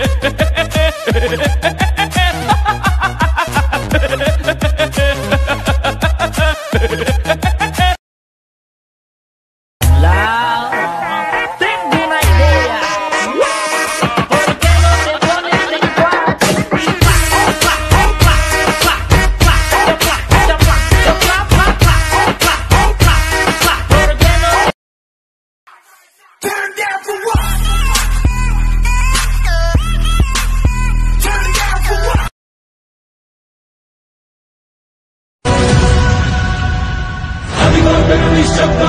诶嘿嘿嘿嘿嘿嘿嘿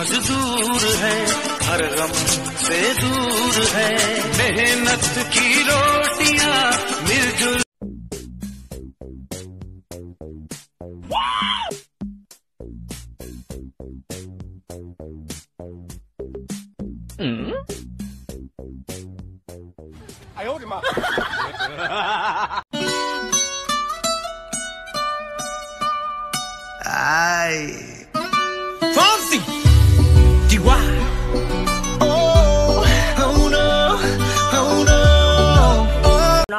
मजदूर है हर गम से दूर है मेहनत की रोटियाँ मिलजुल Ay.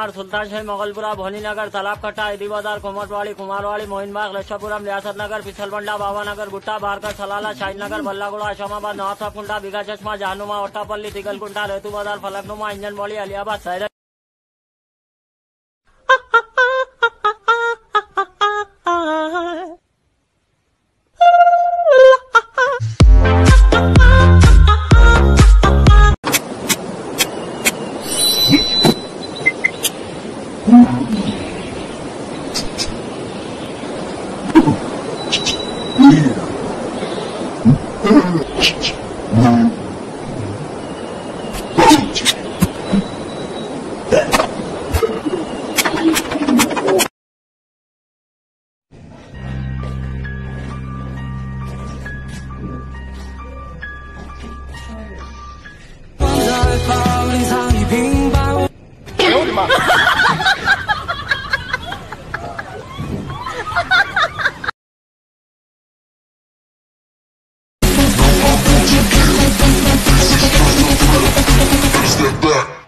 नार सुल्तान शाही मोगलपुरा भोनीनगर तालाब कट्टा इदीबाजार कुमटवाड़ी कुमारवाड़ी, मोहिनबाग लच्छापुरम रियासत नगर फिसलबंडा बाबानगर, गुट्टा भारकर सलाला शाही नगर बल्लागुड़ा इस्लामाबाद नवासा, कुंडा, बीघा, चश्मा, जहानुमा, ओट्टापल्ली तिगलकुंटा बाज़ार फलकनुमा इंजन बॉली अलियाबाद 放在房里藏起，平凡。like.